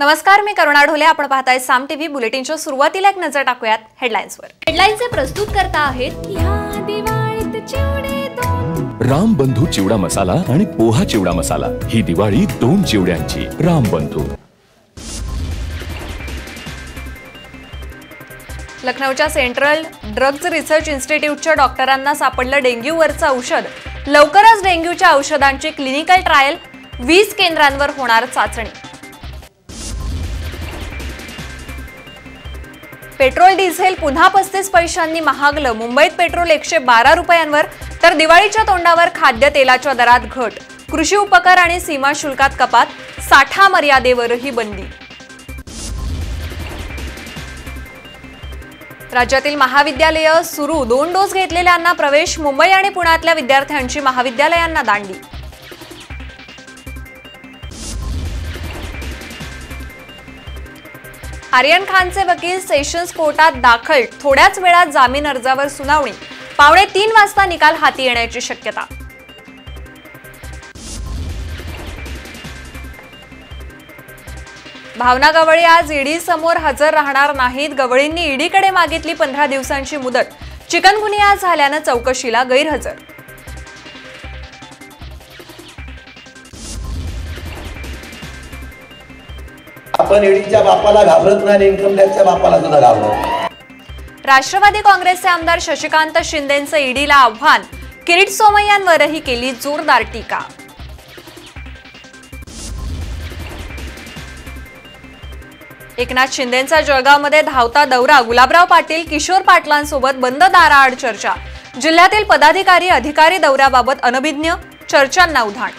नमस्कार मी करुणा ढोले. आपण पाहताय साम टीव्ही बुलेटिनच्या सुरुवातीला एक नजर टाकूयात हेडलाईन्सवर हेडलाईनचे प्रस्तुत करता आहेत ह्या दिवाळीत चिवडे दोन. राम बंधू चिवडा मसाला आणि पोहा चिवडा मसाला. ही दिवाळी दोन चिवड्यांची. राम बंधू. लखनौच्या सेंट्रल ड्रग्ज रिसर्च इन्स्टिट्यूटच्या डॉक्टरांना सापडलं डेंग्यूवरचं औषध. लवकरच डेंग्यूच्या औषधांची क्लिनिकल ट्रायल वीस केंद्रांवर होणार चाचणी. पेट्रोल डिझेल पुन्हा पस्तीस पैशांनी महागलं. मुंबईत पेट्रोल एकशे बारा रुपयांवर तर दिवाळीच्या तोंडावर खाद्यतेलाच्या दरात घट. कृषी उपकर आणि सीमा शुल्कात कपात साठा मर्यादेवरही बंदी. राज्यातील महाविद्यालयं सुरू. दोन डोस घेतलेल्यांना प्रवेश मुंबई आणि पुण्यातल्या विद्यार्थ्यांची महाविद्यालयांना दांडी. आर्यन खानचे वकील सेशन्स कोर्टात दाखल. थोड्याच वेळात जामीन अर्जावर सुनावणी. पावणे तीन वाजता निकाल हाती येण्याची शक्यता. भावना गवळी आज ईडी समोर हजर राहणार नाहीत. गवळींनी ईडीकडे मागितली पंधरा दिवसांची मुदत. चिकनगुनिया झाल्यानं चौकशीला गैरहजर. आपण ईडीच्या बापाला घाबरत नाही आणि इन्कम टॅक्सच्या बापाला सुद्धा घाबरत राष्ट्रवादी काँग्रेसचे आमदार शशिकांत शिंदेंचं ईडीला आव्हान. किरीट सोमय्यांवरही केली जोरदार टीका. एकनाथ शिंदेंचा जळगावमध्ये धावता दौरा. गुलाबराव पाटील किशोर पाटलांसोबत बंद दाराआड चर्चा. जिल्ह्यातील पदाधिकारी अधिकारी दौऱ्याबाबत अनभिज्ञ. चर्चांना उधाण.